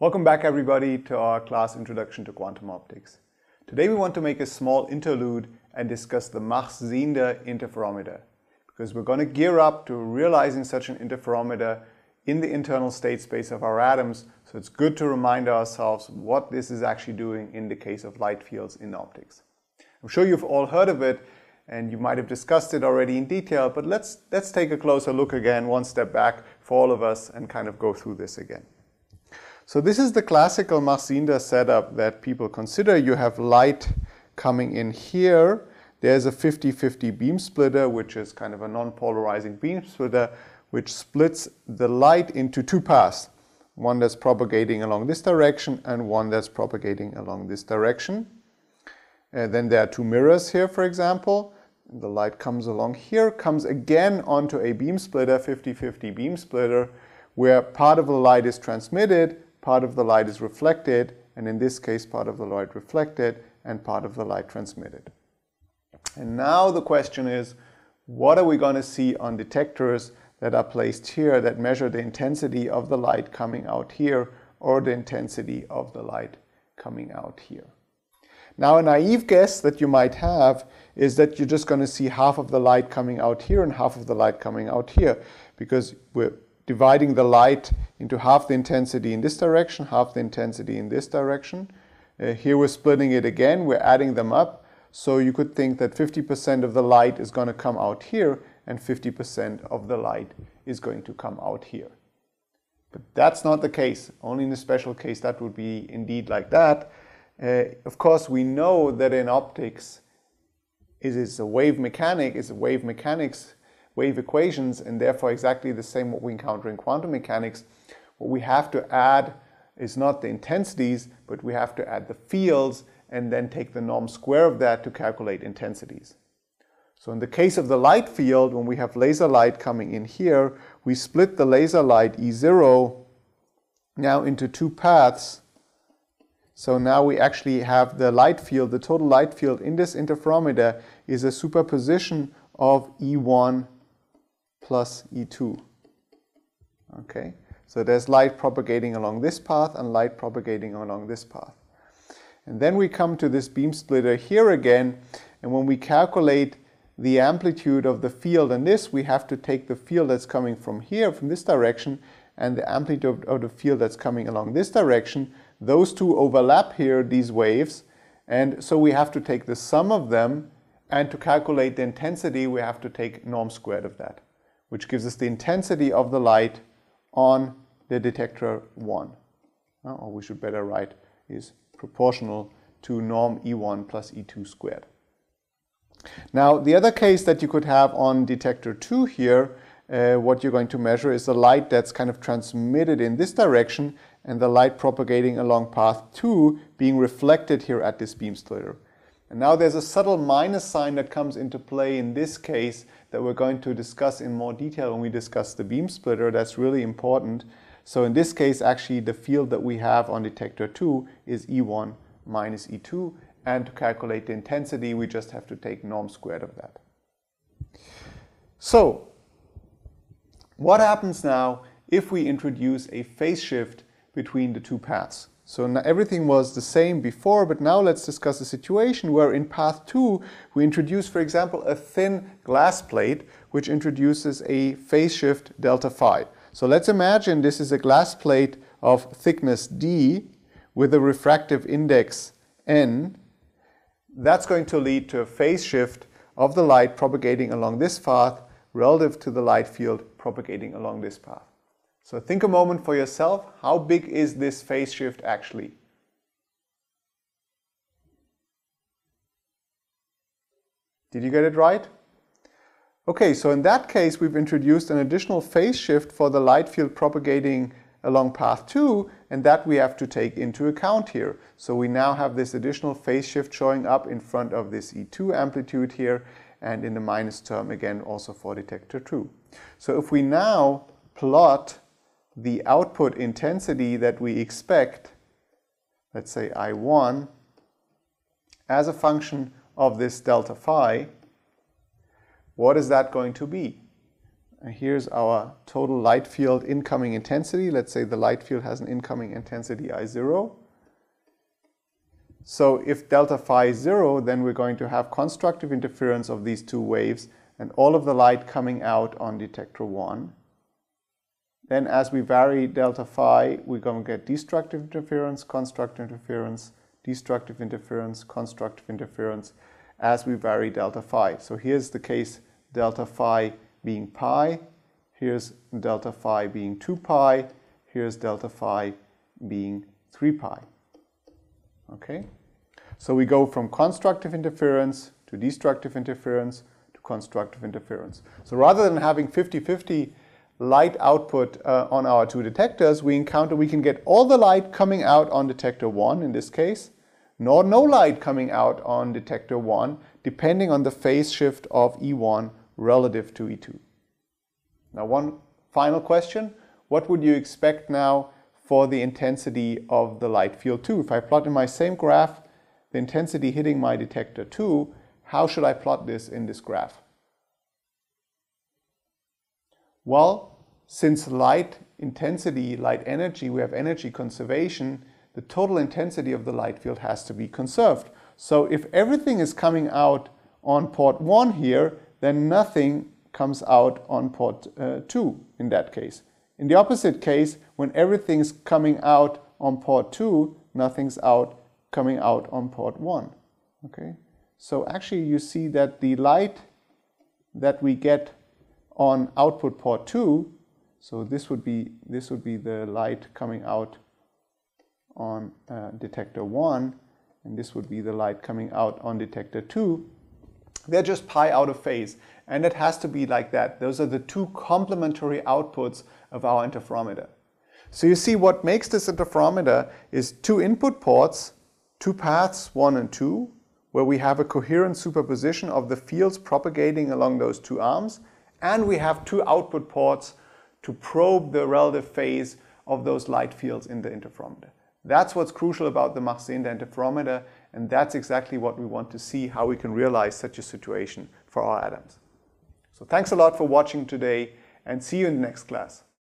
Welcome back everybody to our class Introduction to Quantum Optics. Today we want to make a small interlude and discuss the Mach-Zehnder interferometer because we're going to gear up to realizing such an interferometer in the internal state space of our atoms. So it's good to remind ourselves what this is actually doing in the case of light fields in optics. I'm sure you've all heard of it and you might have discussed it already in detail, but let's, let's take a closer look again, one step back for all of us and kind of go through this again. So this is the classical Mach-Zehnder setup that people consider. You have light coming in here. There's a 50-50 beam splitter, which is kind of a non-polarizing beam splitter, which splits the light into two paths. One that's propagating along this direction and one that's propagating along this direction. And then there are two mirrors here, for example. The light comes along here, comes again onto a beam splitter, 50-50 beam splitter, where part of the light is transmitted part of the light is reflected, and in this case, part of the light reflected and part of the light transmitted. And now the question is, what are we going to see on detectors that are placed here that measure the intensity of the light coming out here or the intensity of the light coming out here? Now, a naive guess that you might have is that you're just going to see half of the light coming out here and half of the light coming out here because we're dividing the light into half the intensity in this direction, half the intensity in this direction. Uh, here we're splitting it again, we're adding them up. So you could think that 50% of the light is going to come out here and 50% of the light is going to come out here. But that's not the case. Only in a special case that would be indeed like that. Uh, of course, we know that in optics, it is a wave mechanic, it's a wave mechanics wave equations and therefore exactly the same what we encounter in quantum mechanics. What we have to add is not the intensities, but we have to add the fields and then take the norm square of that to calculate intensities. So in the case of the light field, when we have laser light coming in here, we split the laser light E0 now into two paths. So now we actually have the light field, the total light field in this interferometer is a superposition of E1 plus E2. Okay, so there's light propagating along this path and light propagating along this path. And then we come to this beam splitter here again, and when we calculate the amplitude of the field in this, we have to take the field that's coming from here, from this direction, and the amplitude of the field that's coming along this direction. Those two overlap here, these waves, and so we have to take the sum of them, and to calculate the intensity, we have to take norm squared of that which gives us the intensity of the light on the detector 1. Uh, or we should better write is proportional to norm E1 plus E2 squared. Now, the other case that you could have on detector 2 here, uh, what you're going to measure is the light that's kind of transmitted in this direction and the light propagating along path 2 being reflected here at this beam splitter. And now there's a subtle minus sign that comes into play in this case that we're going to discuss in more detail when we discuss the beam splitter. That's really important. So in this case, actually, the field that we have on detector 2 is E1 minus E2. And to calculate the intensity, we just have to take norm squared of that. So what happens now if we introduce a phase shift between the two paths? So everything was the same before, but now let's discuss a situation where in path 2 we introduce, for example, a thin glass plate which introduces a phase shift delta phi. So let's imagine this is a glass plate of thickness d with a refractive index n. That's going to lead to a phase shift of the light propagating along this path relative to the light field propagating along this path. So think a moment for yourself. How big is this phase shift actually? Did you get it right? Okay, so in that case, we've introduced an additional phase shift for the light field propagating along path 2, and that we have to take into account here. So we now have this additional phase shift showing up in front of this E2 amplitude here, and in the minus term again also for detector 2. So if we now plot the output intensity that we expect, let's say I1, as a function of this delta phi, what is that going to be? And here's our total light field incoming intensity. Let's say the light field has an incoming intensity I0. So if delta phi is 0, then we're going to have constructive interference of these two waves and all of the light coming out on detector 1. Then as we vary delta phi, we're going to get destructive interference, constructive interference, destructive interference, constructive interference as we vary delta phi. So here's the case delta phi being pi, here's delta phi being 2 pi, here's delta phi being 3 pi. Okay? So we go from constructive interference to destructive interference to constructive interference. So rather than having 50-50 light output uh, on our two detectors, we encounter we can get all the light coming out on detector 1 in this case, nor no light coming out on detector 1, depending on the phase shift of E1 relative to E2. Now one final question, what would you expect now for the intensity of the light field 2? If I plot in my same graph the intensity hitting my detector 2, how should I plot this in this graph? Well, since light intensity, light energy, we have energy conservation, the total intensity of the light field has to be conserved. So if everything is coming out on port 1 here, then nothing comes out on port uh, 2 in that case. In the opposite case, when everything's coming out on port 2, nothing's out coming out on port 1. Okay? So actually you see that the light that we get on output port 2 so this would be this would be the light coming out on uh, detector 1 and this would be the light coming out on detector 2. They're just pi out of phase and it has to be like that. Those are the two complementary outputs of our interferometer. So you see what makes this interferometer is two input ports, two paths 1 and 2 where we have a coherent superposition of the fields propagating along those two arms and we have two output ports to probe the relative phase of those light fields in the interferometer. That's what's crucial about the Mach-Zehnder interferometer, and that's exactly what we want to see how we can realize such a situation for our atoms. So thanks a lot for watching today, and see you in the next class.